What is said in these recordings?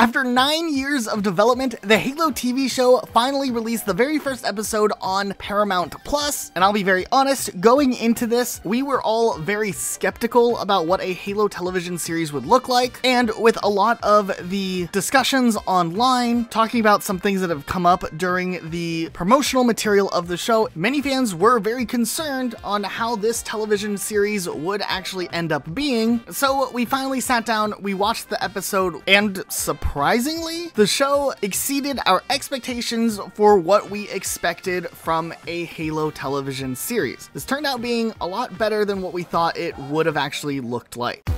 After nine years of development, the Halo TV show finally released the very first episode on Paramount Plus, and I'll be very honest, going into this, we were all very skeptical about what a Halo television series would look like, and with a lot of the discussions online talking about some things that have come up during the promotional material of the show, many fans were very concerned on how this television series would actually end up being. So we finally sat down, we watched the episode, and surprisingly, the show exceeded our expectations for what we expected from a Halo television series. This turned out being a lot better than what we thought it would have actually looked like.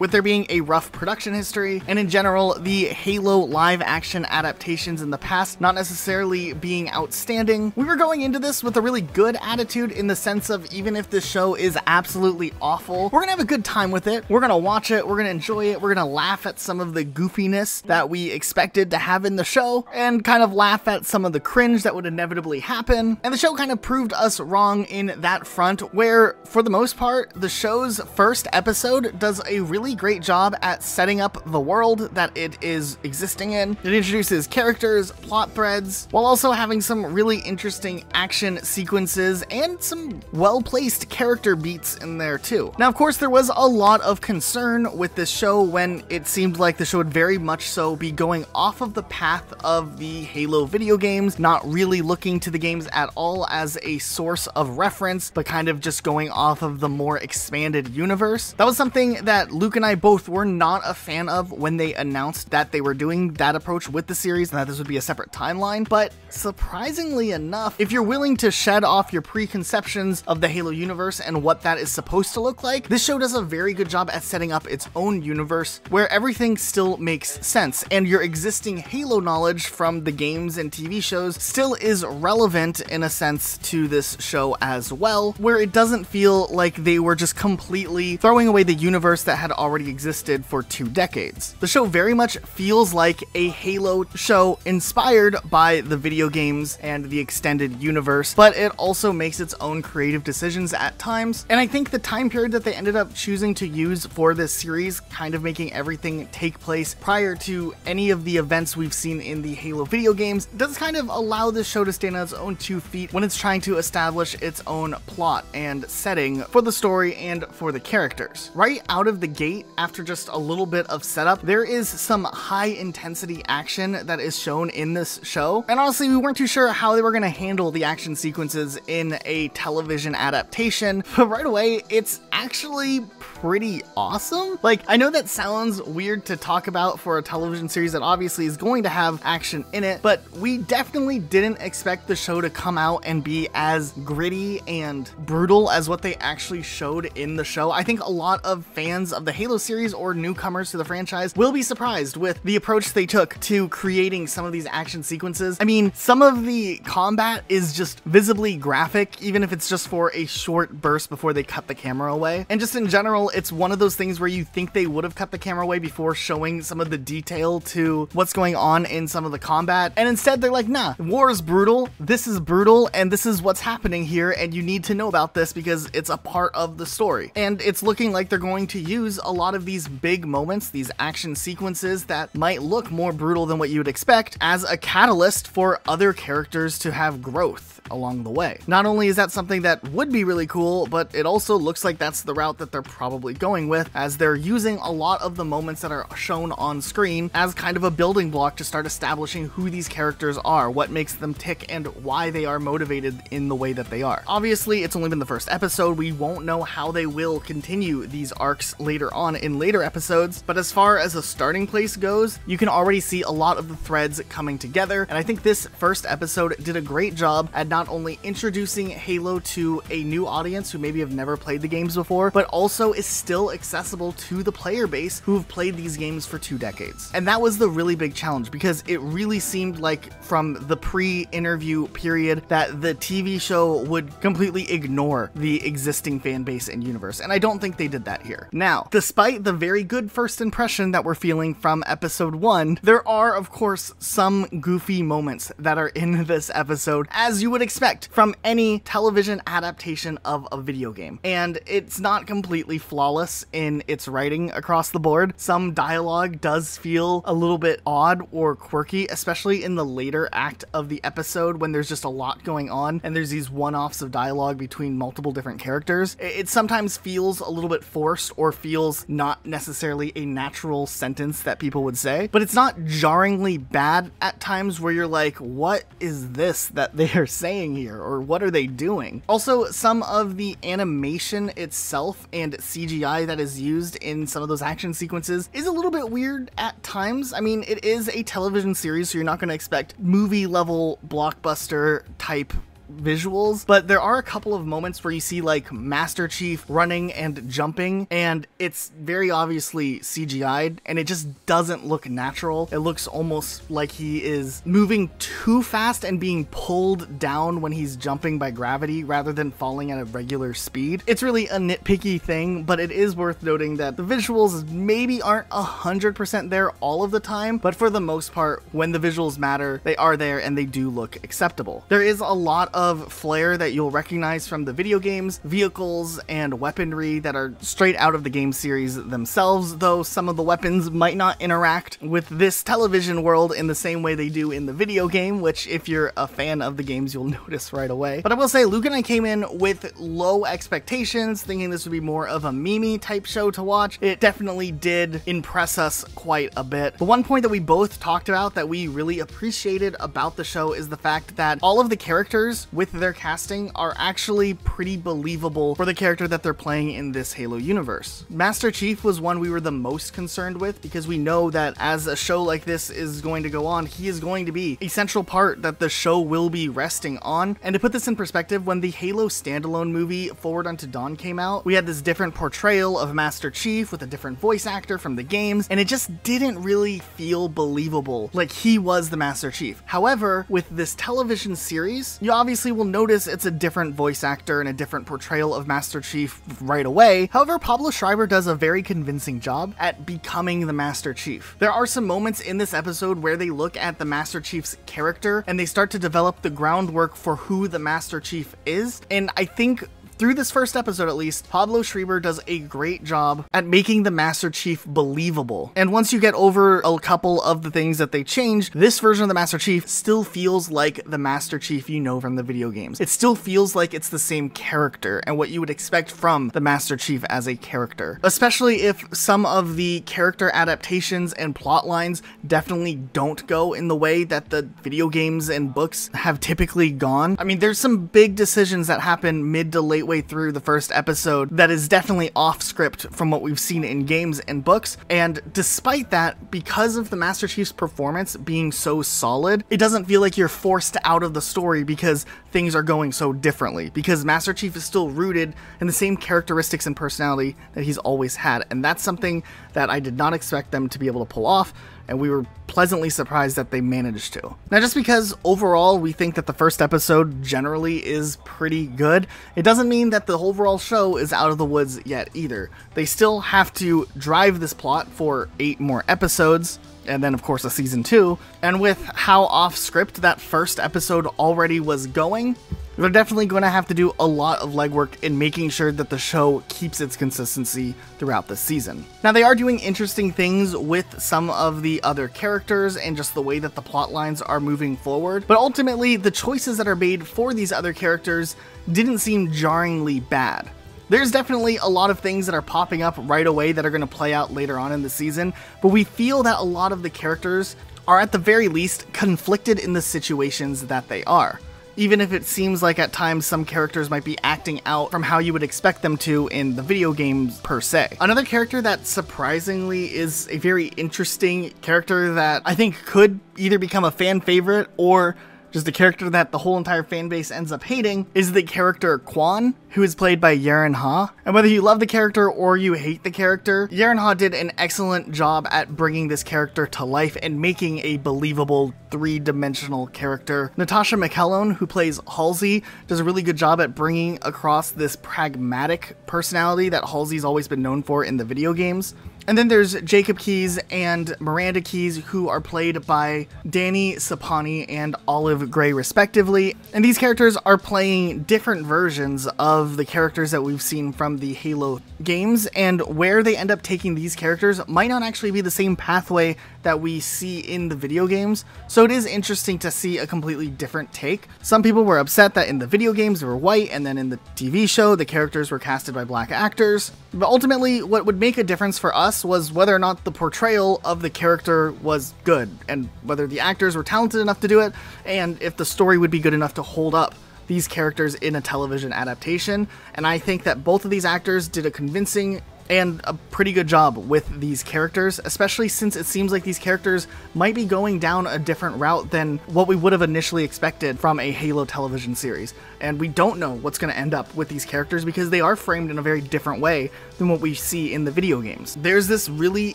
With there being a rough production history, and in general, the Halo live action adaptations in the past not necessarily being outstanding. We were going into this with a really good attitude in the sense of even if this show is absolutely awful, we're gonna have a good time with it. We're gonna watch it, we're gonna enjoy it, we're gonna laugh at some of the goofiness that we expected to have in the show, and kind of laugh at some of the cringe that would inevitably happen. And the show kind of proved us wrong in that front, where for the most part, the show's first episode does a really really great job at setting up the world that it is existing in. It introduces characters, plot threads, while also having some really interesting action sequences and some well placed character beats in there too. Now, of course, there was a lot of concern with this show when it seemed like the show would very much so be going off of the path of the Halo video games, not really looking to the games at all as a source of reference, but kind of just going off of the more expanded universe. That was something that Luke and I both were not a fan of when they announced that they were doing that approach with the series and that this would be a separate timeline. But surprisingly enough, if you're willing to shed off your preconceptions of the Halo universe and what that is supposed to look like, this show does a very good job at setting up its own universe where everything still makes sense and your existing Halo knowledge from the games and TV shows still is relevant in a sense to this show as well, where it doesn't feel like they were just completely throwing away the universe that had already already existed for two decades. The show very much feels like a Halo show inspired by the video games and the extended universe, but it also makes its own creative decisions at times. And I think the time period that they ended up choosing to use for this series, kind of making everything take place prior to any of the events we've seen in the Halo video games, does kind of allow this show to stand on its own two feet when it's trying to establish its own plot and setting for the story and for the characters. Right out of the gate, after just a little bit of setup, there is some high intensity action that is shown in this show. And honestly, we weren't too sure how they were going to handle the action sequences in a television adaptation, but right away, it's actually pretty awesome. Like, I know that sounds weird to talk about for a television series that obviously is going to have action in it, but we definitely didn't expect the show to come out and be as gritty and brutal as what they actually showed in the show. I think a lot of fans of the Halo series or newcomers to the franchise will be surprised with the approach they took to creating some of these action sequences. I mean, some of the combat is just visibly graphic, even if it's just for a short burst before they cut the camera away. And just in general, it's one of those things where you think they would have cut the camera away before showing some of the detail to what's going on in some of the combat. And instead, they're like, nah, war is brutal. This is brutal, and this is what's happening here, and you need to know about this because it's a part of the story. And it's looking like they're going to use a lot of these big moments, these action sequences that might look more brutal than what you would expect, as a catalyst for other characters to have growth along the way. Not only is that something that would be really cool, but it also looks like that's the route that they're probably going with, as they're using a lot of the moments that are shown on screen as kind of a building block to start establishing who these characters are, what makes them tick, and why they are motivated in the way that they are. Obviously, it's only been the first episode, we won't know how they will continue these arcs later on in later episodes, but as far as a starting place goes, you can already see a lot of the threads coming together, and I think this first episode did a great job at not only introducing Halo to a new audience who maybe have never played the games before, but also is still accessible to the player base who have played these games for two decades. And that was the really big challenge because it really seemed like from the pre interview period that the TV show would completely ignore the existing fan base and universe. And I don't think they did that here. Now, the despite the very good first impression that we're feeling from episode 1, there are, of course, some goofy moments that are in this episode, as you would expect from any television adaptation of a video game. And it's not completely flawless in its writing across the board. Some dialogue does feel a little bit odd or quirky, especially in the later act of the episode when there's just a lot going on and there's these one offs of dialogue between multiple different characters. It sometimes feels a little bit forced or feels not necessarily a natural sentence that people would say, but it's not jarringly bad at times where you're like, what is this that they are saying here? Or what are they doing? Also, some of the animation itself and CGI that is used in some of those action sequences is a little bit weird at times. I mean, it is a television series, so you're not going to expect movie level blockbuster type visuals, but there are a couple of moments where you see like Master Chief running and jumping, and it's very obviously CGI'd, and it just doesn't look natural. It looks almost like he is moving too fast and being pulled down when he's jumping by gravity rather than falling at a regular speed. It's really a nitpicky thing, but it is worth noting that the visuals maybe aren't 100% there all of the time, but for the most part, when the visuals matter, they are there and they do look acceptable. There is a lot of of flair that you'll recognize from the video games, vehicles, and weaponry that are straight out of the game series themselves, though some of the weapons might not interact with this television world in the same way they do in the video game, which if you're a fan of the games, you'll notice right away. But I will say, Luke and I came in with low expectations, thinking this would be more of a Mimi type show to watch. It definitely did impress us quite a bit. The one point that we both talked about that we really appreciated about the show is the fact that all of the characters with their casting are actually pretty believable for the character that they're playing in this Halo universe. Master Chief was one we were the most concerned with because we know that as a show like this is going to go on, he is going to be a central part that the show will be resting on. And to put this in perspective, when the Halo standalone movie Forward Unto Dawn came out, we had this different portrayal of Master Chief with a different voice actor from the games, and it just didn't really feel believable like he was the Master Chief. However, with this television series, you obviously obviously will notice it's a different voice actor and a different portrayal of Master Chief right away. However, Pablo Schreiber does a very convincing job at becoming the Master Chief. There are some moments in this episode where they look at the Master Chief's character and they start to develop the groundwork for who the Master Chief is. And I think through this first episode at least, Pablo Schreiber does a great job at making the Master Chief believable. And once you get over a couple of the things that they changed, this version of the Master Chief still feels like the Master Chief you know from the video games. It still feels like it's the same character and what you would expect from the Master Chief as a character. Especially if some of the character adaptations and plot lines definitely don't go in the way that the video games and books have typically gone. I mean, there's some big decisions that happen mid to late way through the first episode that is definitely off script from what we've seen in games and books. And despite that, because of the Master Chief's performance being so solid, it doesn't feel like you're forced out of the story because things are going so differently. Because Master Chief is still rooted in the same characteristics and personality that he's always had. And that's something that I did not expect them to be able to pull off and we were pleasantly surprised that they managed to. Now, just because overall we think that the first episode generally is pretty good, it doesn't mean that the overall show is out of the woods yet either. They still have to drive this plot for eight more episodes, and then of course a season two. And with how off script that first episode already was going, they're definitely going to have to do a lot of legwork in making sure that the show keeps its consistency throughout the season. Now, they are doing interesting things with some of the other characters and just the way that the plot lines are moving forward, but ultimately, the choices that are made for these other characters didn't seem jarringly bad. There's definitely a lot of things that are popping up right away that are going to play out later on in the season, but we feel that a lot of the characters are at the very least conflicted in the situations that they are even if it seems like at times some characters might be acting out from how you would expect them to in the video games per se. Another character that surprisingly is a very interesting character that I think could either become a fan favorite or just a character that the whole entire fan base ends up hating is the character Kwan who is played by Yerin Ha. And whether you love the character or you hate the character, Yerin Ha did an excellent job at bringing this character to life and making a believable three-dimensional character. Natasha McElhone, who plays Halsey, does a really good job at bringing across this pragmatic personality that Halsey's always been known for in the video games. And then there's Jacob Keyes and Miranda Keyes, who are played by Danny Sapani and Olive Gray, respectively. And these characters are playing different versions of the characters that we've seen from the Halo games, and where they end up taking these characters might not actually be the same pathway that we see in the video games. So it is interesting to see a completely different take. Some people were upset that in the video games they were white, and then in the TV show the characters were casted by black actors. But ultimately, what would make a difference for us was whether or not the portrayal of the character was good, and whether the actors were talented enough to do it, and if the story would be good enough to hold up these characters in a television adaptation. And I think that both of these actors did a convincing and a pretty good job with these characters, especially since it seems like these characters might be going down a different route than what we would have initially expected from a Halo television series. And we don't know what's going to end up with these characters because they are framed in a very different way than what we see in the video games. There's this really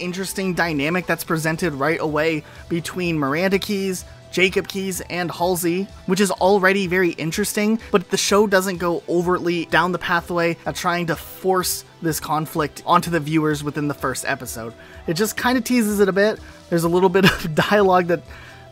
interesting dynamic that's presented right away between Miranda Keyes, Jacob Keyes, and Halsey, which is already very interesting, but the show doesn't go overtly down the pathway of trying to force this conflict onto the viewers within the first episode. It just kind of teases it a bit. There's a little bit of dialogue that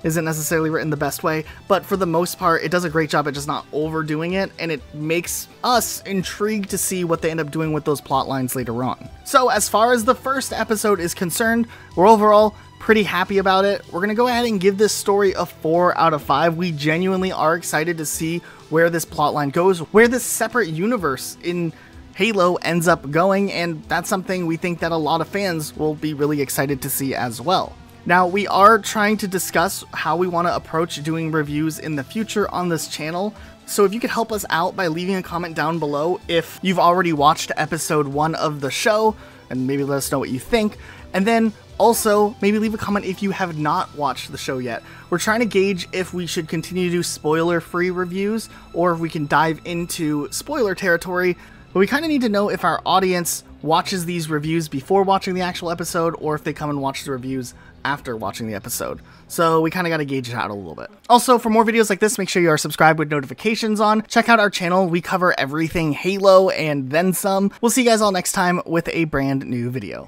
isn't necessarily written the best way, but for the most part, it does a great job at just not overdoing it, and it makes us intrigued to see what they end up doing with those plot lines later on. So, as far as the first episode is concerned, we're overall pretty happy about it. We're gonna go ahead and give this story a 4 out of 5. We genuinely are excited to see where this plotline goes, where this separate universe in Halo ends up going, and that's something we think that a lot of fans will be really excited to see as well. Now, we are trying to discuss how we want to approach doing reviews in the future on this channel, so if you could help us out by leaving a comment down below if you've already watched episode 1 of the show, and maybe let us know what you think, and then also, maybe leave a comment if you have not watched the show yet. We're trying to gauge if we should continue to do spoiler-free reviews, or if we can dive into spoiler territory, but we kind of need to know if our audience watches these reviews before watching the actual episode, or if they come and watch the reviews after watching the episode. So we kind of got to gauge it out a little bit. Also, for more videos like this, make sure you are subscribed with notifications on. Check out our channel. We cover everything Halo and then some. We'll see you guys all next time with a brand new video.